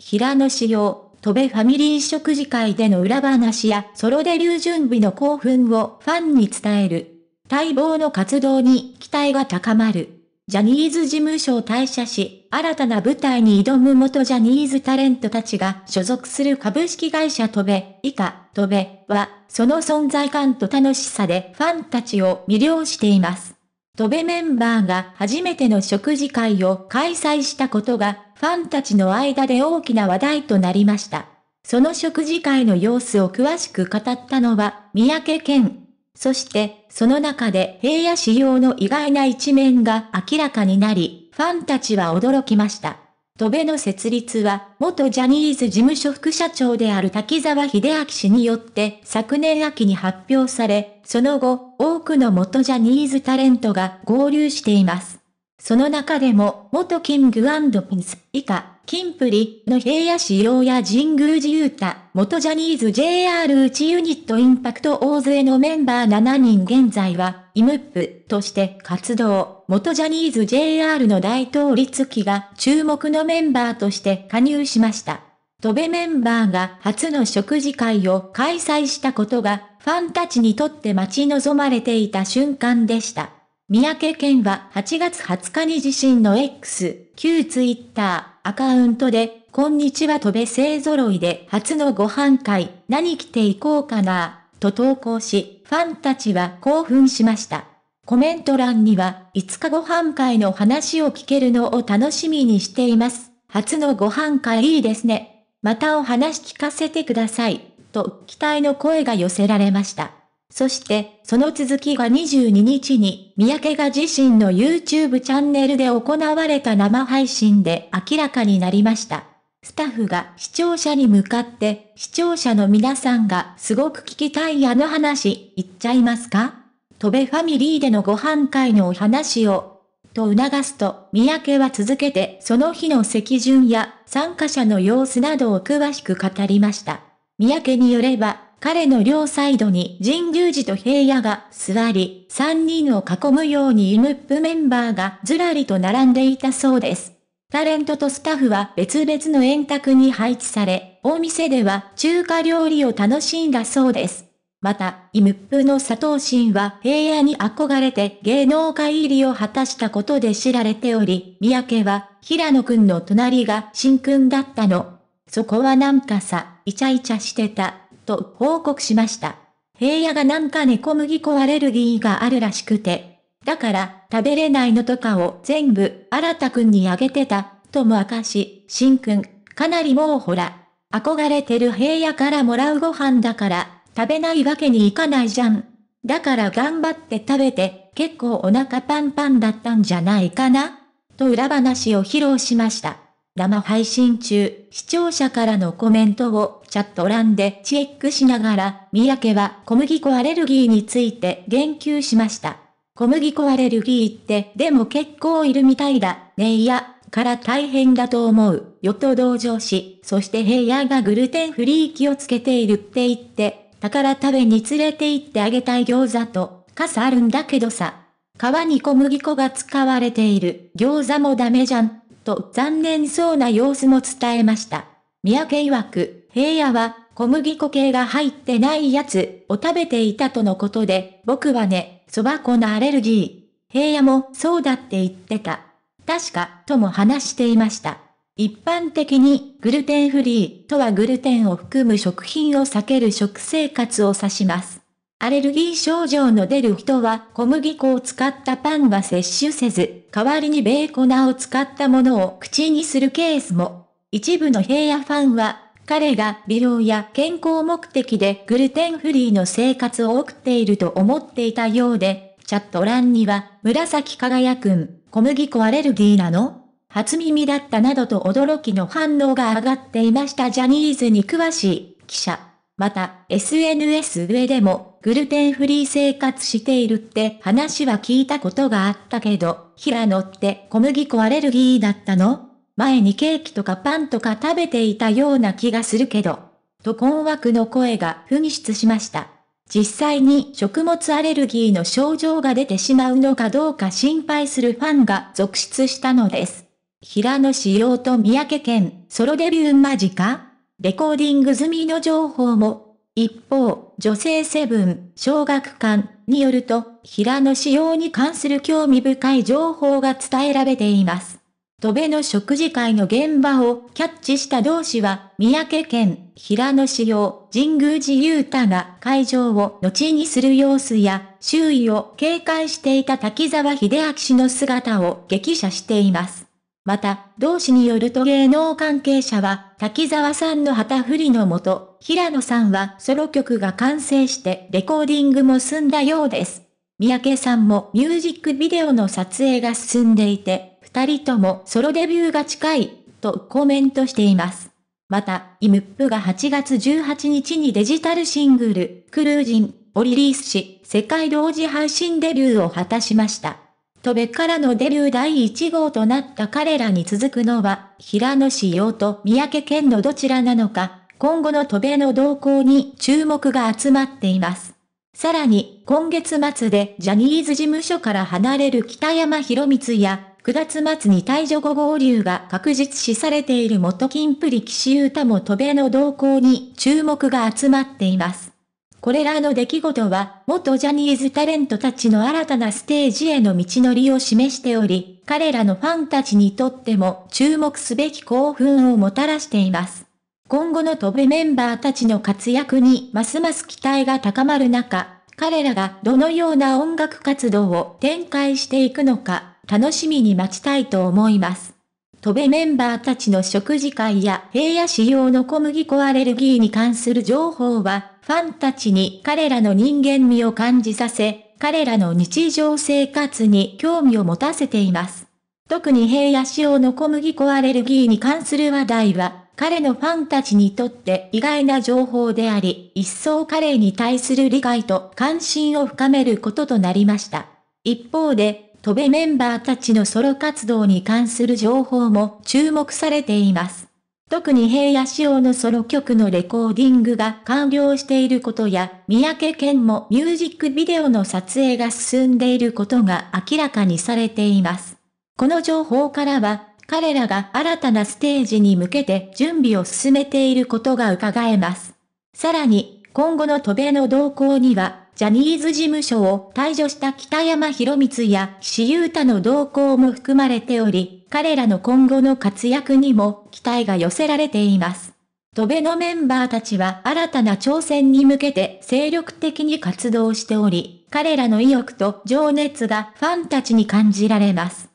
平野仕様、戸部ファミリー食事会での裏話やソロデビュー準備の興奮をファンに伝える。待望の活動に期待が高まる。ジャニーズ事務所を退社し、新たな舞台に挑む元ジャニーズタレントたちが所属する株式会社戸部、以下、戸部は、その存在感と楽しさでファンたちを魅了しています。戸部メンバーが初めての食事会を開催したことが、ファンたちの間で大きな話題となりました。その食事会の様子を詳しく語ったのは、三宅健。そして、その中で平野仕様の意外な一面が明らかになり、ファンたちは驚きました。戸部の設立は、元ジャニーズ事務所副社長である滝沢秀明氏によって昨年秋に発表され、その後、多くの元ジャニーズタレントが合流しています。その中でも、元キングピンス以下、キンプリの平野仕様や神宮寺勇太、元ジャニーズ JR 内ユニットインパクト大勢のメンバー7人現在は、イムップとして活動、元ジャニーズ JR の大統立期が注目のメンバーとして加入しました。戸部メンバーが初の食事会を開催したことが、ファンたちにとって待ち望まれていた瞬間でした。三宅健は8月20日に自身の X、旧ツイッターアカウントで、こんにちはとべ勢揃いで初のご飯会、何着ていこうかな、と投稿し、ファンたちは興奮しました。コメント欄には、いつかご飯会の話を聞けるのを楽しみにしています。初のご飯会いいですね。またお話聞かせてください。と期待の声が寄せられました。そして、その続きが22日に、三宅が自身の YouTube チャンネルで行われた生配信で明らかになりました。スタッフが視聴者に向かって、視聴者の皆さんがすごく聞きたいあの話、言っちゃいますか？戸部ファミリーでのご飯会のお話を、と促すと、三宅は続けてその日の席順や参加者の様子などを詳しく語りました。三宅によれば、彼の両サイドに神宮寺と平野が座り、三人を囲むようにイムップメンバーがずらりと並んでいたそうです。タレントとスタッフは別々の円卓に配置され、お店では中華料理を楽しんだそうです。また、イムップの佐藤真は平野に憧れて芸能界入りを果たしたことで知られており、三宅は平野くんの隣が真くんだったの。そこはなんかさ、イチャイチャしてた。と報告しました。平野がなんかね小麦粉アレルギーがあるらしくて。だから食べれないのとかを全部新田くんにあげてた、とも明かし、しんくん、かなりもうほら、憧れてる平野からもらうご飯だから、食べないわけにいかないじゃん。だから頑張って食べて、結構お腹パンパンだったんじゃないかなと裏話を披露しました。生配信中、視聴者からのコメントをチャット欄でチェックしながら、三宅は小麦粉アレルギーについて言及しました。小麦粉アレルギーってでも結構いるみたいだ、ねいや、から大変だと思う、よと同情し、そして平野がグルテンフリー気をつけているって言って、宝食べに連れて行ってあげたい餃子と、傘あるんだけどさ、皮に小麦粉が使われている。餃子もダメじゃん、と残念そうな様子も伝えました。三宅曰く、平野は小麦粉系が入ってないやつを食べていたとのことで、僕はね、蕎麦粉のアレルギー。平野もそうだって言ってた。確か、とも話していました。一般的にグルテンフリーとはグルテンを含む食品を避ける食生活を指します。アレルギー症状の出る人は小麦粉を使ったパンは摂取せず、代わりにベーコナを使ったものを口にするケースも。一部の平野ファンは、彼が美容や健康目的でグルテンフリーの生活を送っていると思っていたようで、チャット欄には、紫輝くん、小麦粉アレルギーなの？初耳だったなどと驚きの反応が上がっていましたジャニーズに詳しい記者。また、SNS 上でも、グルテンフリー生活しているって話は聞いたことがあったけど、平野って小麦粉アレルギーだったの？前にケーキとかパンとか食べていたような気がするけど。と困惑の声が噴出しました。実際に食物アレルギーの症状が出てしまうのかどうか心配するファンが続出したのです。平野紫耀と三宅健、ソロデビュー間近？レコーディング済みの情報も。一方、女性セブン、小学館によると、平野紫耀に関する興味深い情報が伝えられています。戸部の食事会の現場をキャッチした同志は、三宅県、平野市陽、神宮寺雄太が会場を後にする様子や、周囲を警戒していた滝沢秀明氏の姿を激写しています。また、同志によると芸能関係者は、滝沢さんの旗振りのもと、平野さんはソロ曲が完成してレコーディングも済んだようです。三宅さんもミュージックビデオの撮影が進んでいて、二人ともソロデビューが近い、とコメントしています。また、イムップが8月18日にデジタルシングル、クルージンをリリースし、世界同時配信デビューを果たしました。戸部からのデビュー第1号となった彼らに続くのは、平野志陽と三宅健のどちらなのか、今後の戸部の動向に注目が集まっています。さらに、今月末でジャニーズ事務所から離れる北山博光や、9月末に退場後合流が確実視されている元金プリ岸優太も渡米の動向に注目が集まっています。これらの出来事は、元ジャニーズタレントたちの新たなステージへの道のりを示しており、彼らのファンたちにとっても注目すべき興奮をもたらしています。今後の飛べメンバーたちの活躍にますます期待が高まる中、彼らがどのような音楽活動を展開していくのか、楽しみに待ちたいと思います。戸部メンバーたちの食事会や平野仕様の小麦粉アレルギーに関する情報は、ファンたちに彼らの人間味を感じさせ、彼らの日常生活に興味を持たせています。特に平野仕様の小麦粉アレルギーに関する話題は、彼のファンたちにとって意外な情報であり、一層彼に対する理解と関心を深めることとなりました。一方で、戸部メンバーたちのソロ活動に関する情報も注目されています。特に平野仕様のソロ曲のレコーディングが完了していることや、三宅健もミュージックビデオの撮影が進んでいることが明らかにされています。この情報からは、彼らが新たなステージに向けて準備を進めていることが伺えます。さらに、今後の渡米の動向には、ジャニーズ事務所を退場した北山博光や岸優太の動向も含まれており、彼らの今後の活躍にも期待が寄せられています。戸部のメンバーたちは新たな挑戦に向けて精力的に活動しており、彼らの意欲と情熱がファンたちに感じられます。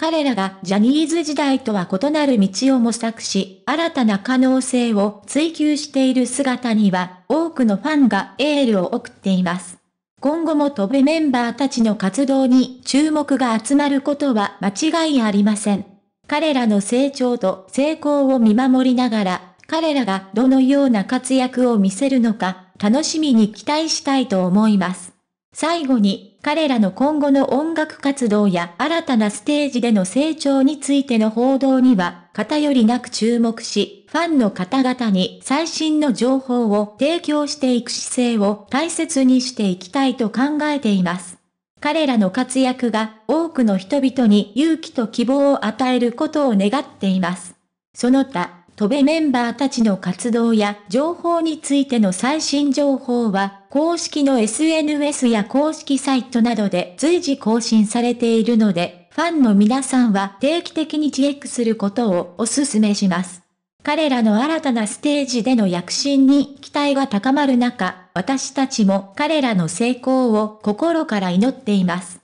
彼らがジャニーズ時代とは異なる道を模索し、新たな可能性を追求している姿には、多くのファンがエールを送っています。今後も飛べメンバーたちの活動に注目が集まることは間違いありません。彼らの成長と成功を見守りながら、彼らがどのような活躍を見せるのか、楽しみに期待したいと思います。最後に、彼らの今後の音楽活動や新たなステージでの成長についての報道には、偏りなく注目し、ファンの方々に最新の情報を提供していく姿勢を大切にしていきたいと考えています。彼らの活躍が多くの人々に勇気と希望を与えることを願っています。その他、戸部メンバーたちの活動や情報についての最新情報は、公式の SNS や公式サイトなどで随時更新されているので、ファンの皆さんは定期的にチェックすることをお勧めします。彼らの新たなステージでの躍進に期待が高まる中、私たちも彼らの成功を心から祈っています。